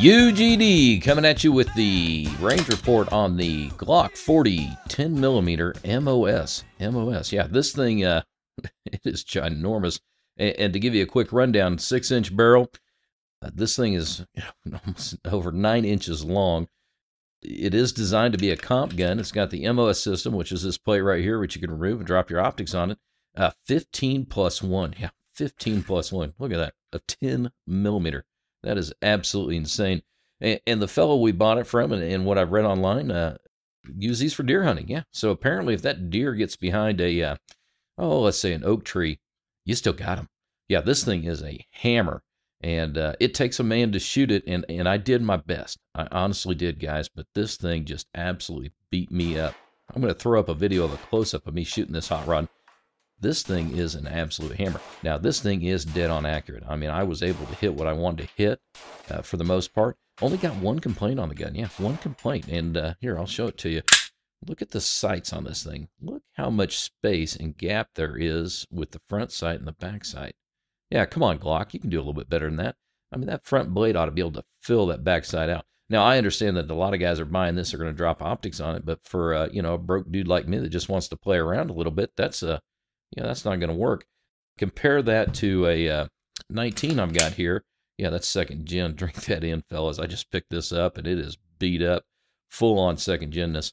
UGD coming at you with the range report on the Glock 40 10 millimeter MOS. MOS, yeah, this thing uh, it is ginormous. And, and, to give you a quick rundown, six inch barrel. Uh, this thing is almost over nine inches long. It is designed to be a comp gun. It's got the MOS system, which is this plate right here, which you can remove and drop your optics on it. Uh, 15 plus one, yeah, 15 plus one. Look at that, a 10 millimeter. That is absolutely insane. And, and the fellow we bought it from, and, and what I've read online, uh, use these for deer hunting. Yeah. So apparently, if that deer gets behind a, uh, oh, let's say an oak tree, you still got him. Yeah, this thing is a hammer, and uh, it takes a man to shoot it. And and I did my best. I honestly did, guys. But this thing just absolutely beat me up. I'm going to throw up a video of a close up of me shooting this hot rod. This thing is an absolute hammer. Now, this thing is dead on accurate. I mean, I was able to hit what I wanted to hit uh, for the most part. Only got one complaint on the gun. Yeah, one complaint. And uh, here, I'll show it to you. Look at the sights on this thing. Look how much space and gap there is with the front sight and the back sight. Yeah, come on, Glock. You can do a little bit better than that. I mean, that front blade ought to be able to fill that back backside out. Now, I understand that a lot of guys are buying this are going to drop optics on it, but for uh, you know a broke dude like me that just wants to play around a little bit, that's a yeah, that's not going to work. Compare that to a uh, 19 I've got here. Yeah, that's second gen. Drink that in, fellas. I just picked this up and it is beat up, full on second genness.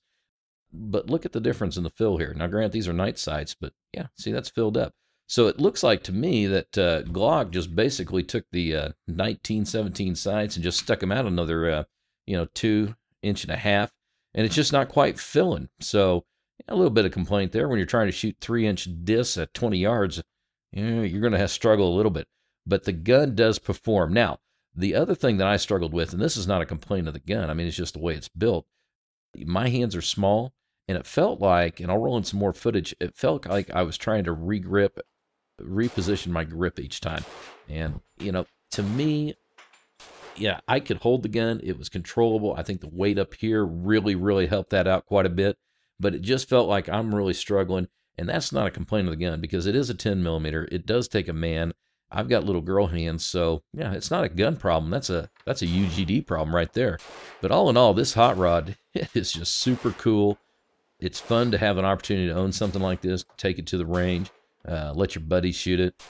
But look at the difference in the fill here. Now, grant these are night sights, but yeah, see, that's filled up. So it looks like to me that uh, Glock just basically took the uh, 1917 sights and just stuck them out another, uh, you know, two inch and a half, and it's just not quite filling. So a little bit of complaint there when you're trying to shoot three inch discs at 20 yards. You're going to have struggle a little bit, but the gun does perform. Now, the other thing that I struggled with, and this is not a complaint of the gun, I mean, it's just the way it's built. My hands are small, and it felt like, and I'll roll in some more footage, it felt like I was trying to regrip, reposition my grip each time. And, you know, to me, yeah, I could hold the gun. It was controllable. I think the weight up here really, really helped that out quite a bit but it just felt like I'm really struggling. And that's not a complaint of the gun because it is a 10 millimeter. It does take a man. I've got little girl hands, so yeah, it's not a gun problem. That's a that's a UGD problem right there. But all in all, this hot rod is just super cool. It's fun to have an opportunity to own something like this, take it to the range, uh, let your buddies shoot it.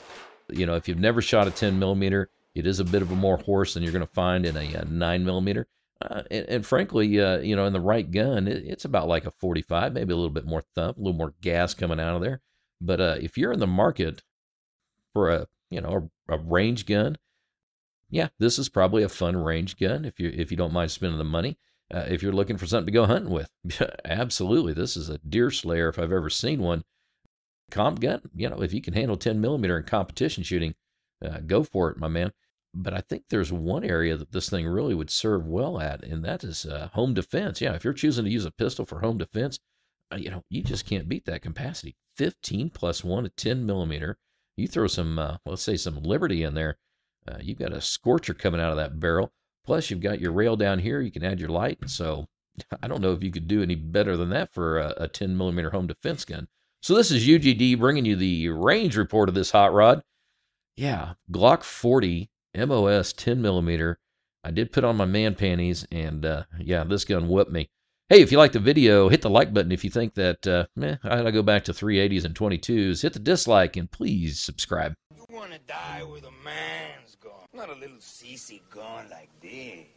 You know, if you've never shot a 10 millimeter, it is a bit of a more horse than you're going to find in a, a 9 millimeter. Uh, and, and, frankly, uh, you know, in the right gun, it, it's about like a 45, maybe a little bit more thump, a little more gas coming out of there. But uh, if you're in the market for a, you know, a, a, range gun, yeah, this is probably a fun range gun if you if you don't mind spending the money. Uh, if you're looking for something to go hunting with, absolutely, this is a deer slayer if I've ever seen one. Comp gun, you know, if you can handle 10 millimeter in competition shooting, uh, go for it, my man. But I think there's one area that this thing really would serve well at, and that is uh, home defense. Yeah, if you're choosing to use a pistol for home defense, uh, you know, you just can't beat that capacity. 15 plus one at 10 millimeter. You throw some, uh, let's say, some Liberty in there. Uh, you've got a scorcher coming out of that barrel. Plus, you've got your rail down here. You can add your light. So, I don't know if you could do any better than that for a, a 10 millimeter home defense gun. So, this is UGD bringing you the range report of this hot rod. Yeah, Glock 40 MOS 10 millimeter. I did put on my man panties, and uh, yeah, this gun whipped me. Hey, if you like the video, hit the like button. If you think that, uh, eh, I gotta go back to 380s and 22s, hit the dislike and please subscribe. You wanna die with a man's gun, not a little CC gun like this.